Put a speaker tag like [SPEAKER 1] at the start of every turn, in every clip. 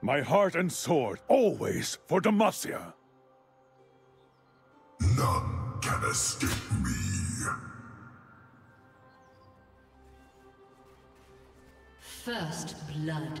[SPEAKER 1] My heart and sword, always for Demacia.
[SPEAKER 2] None can escape me.
[SPEAKER 3] First blood.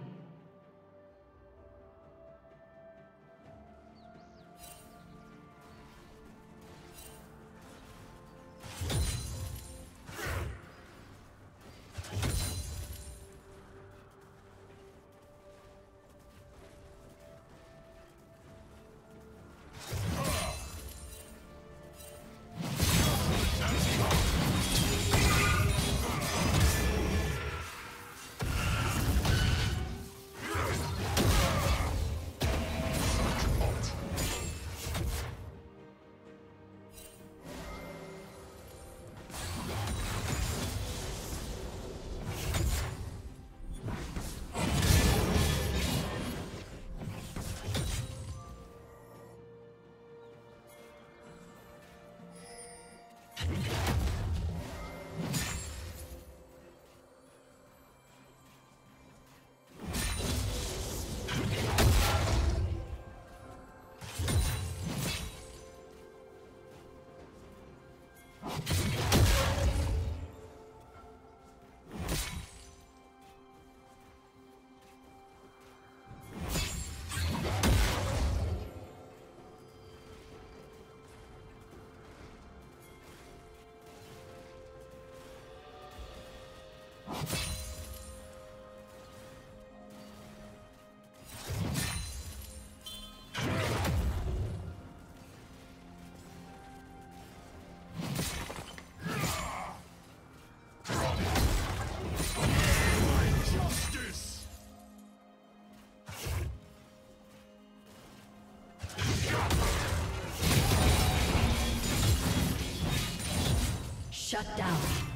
[SPEAKER 3] Shut down.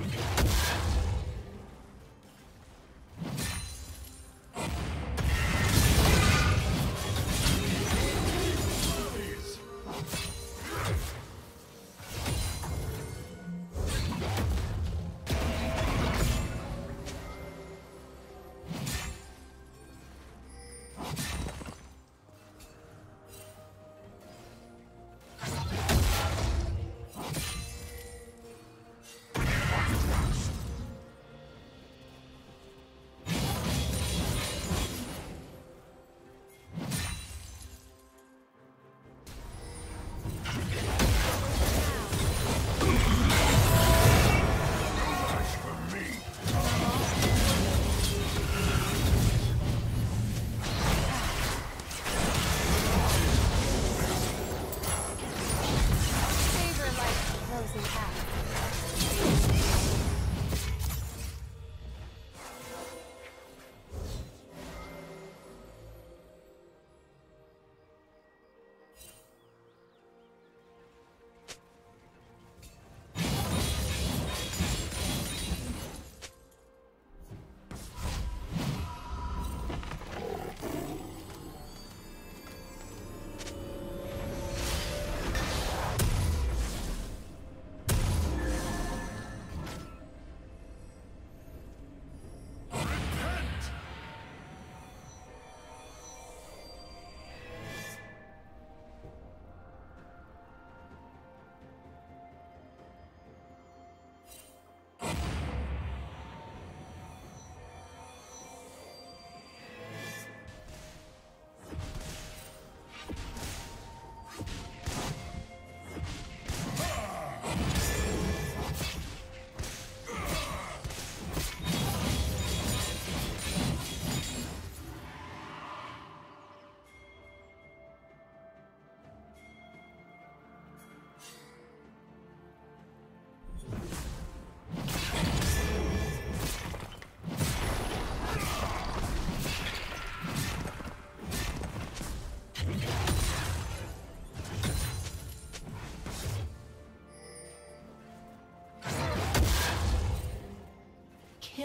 [SPEAKER 3] Okay.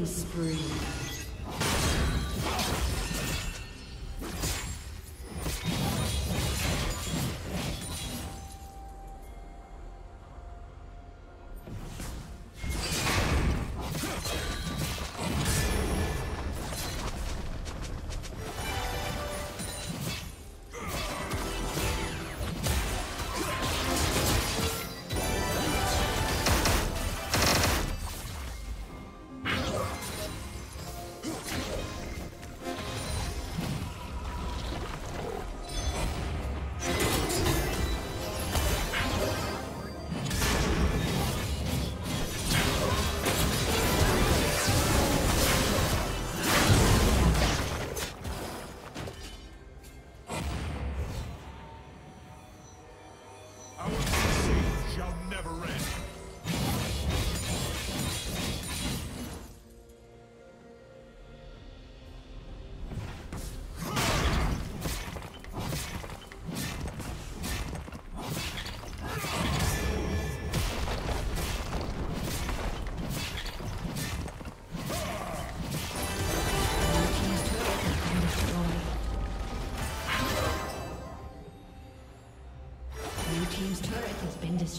[SPEAKER 4] Killing spree.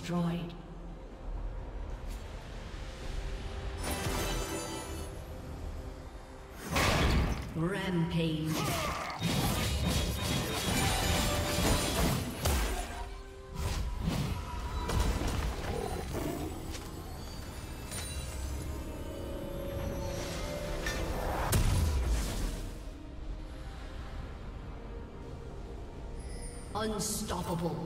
[SPEAKER 4] Destroyed. Rampage. Unstoppable.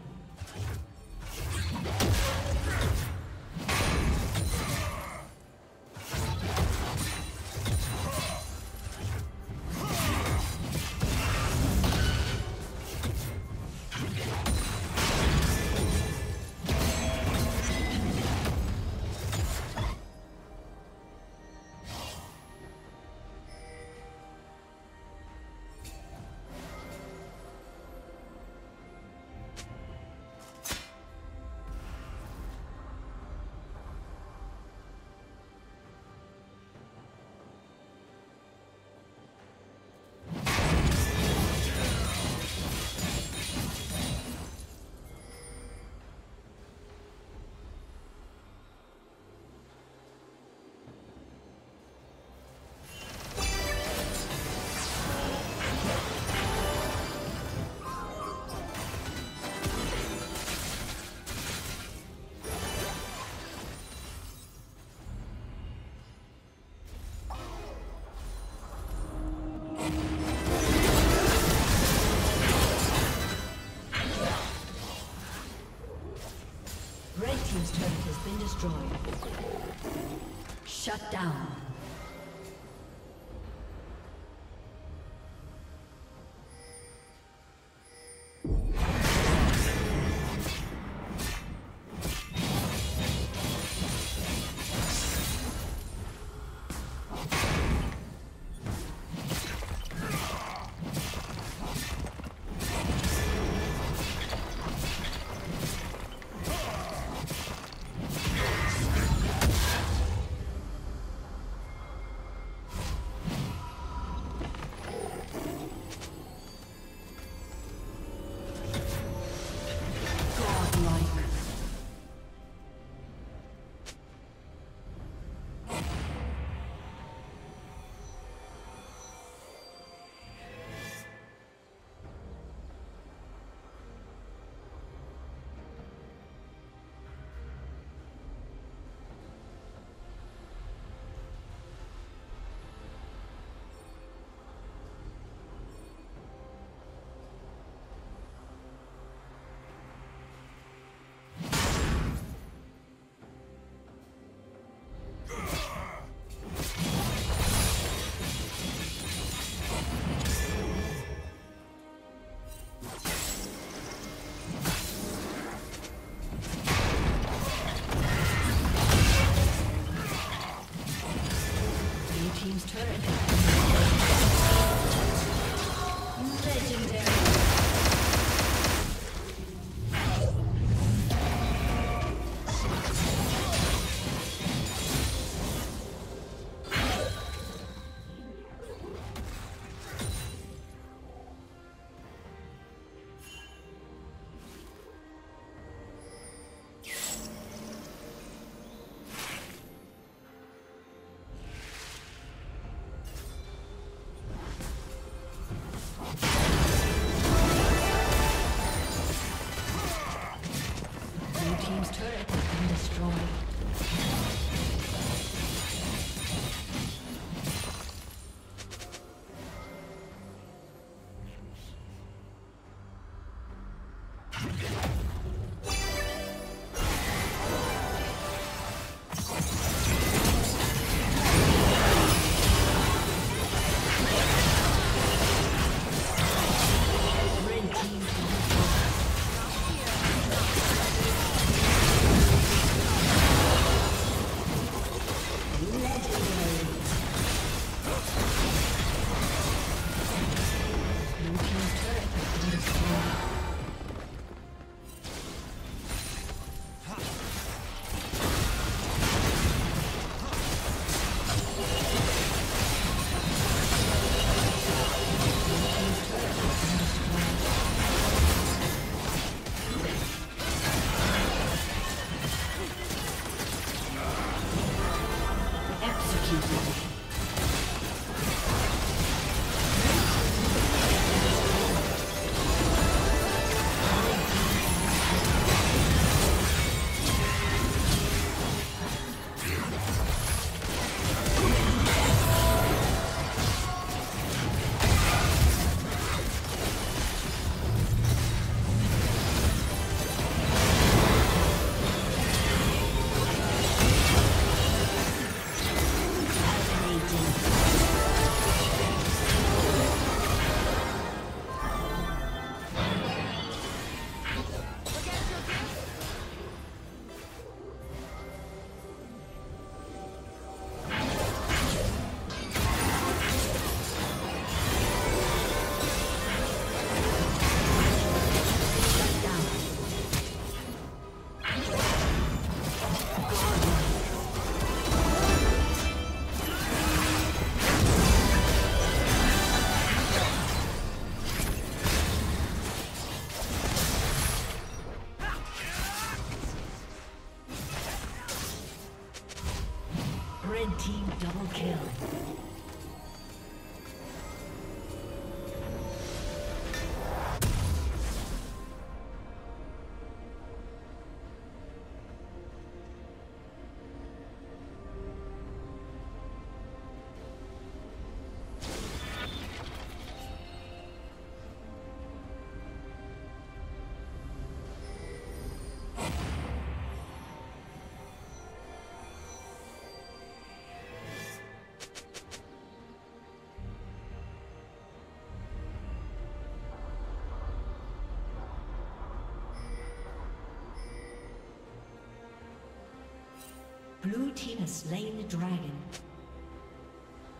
[SPEAKER 4] Blue team has slain the dragon.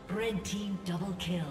[SPEAKER 4] Red team double kill.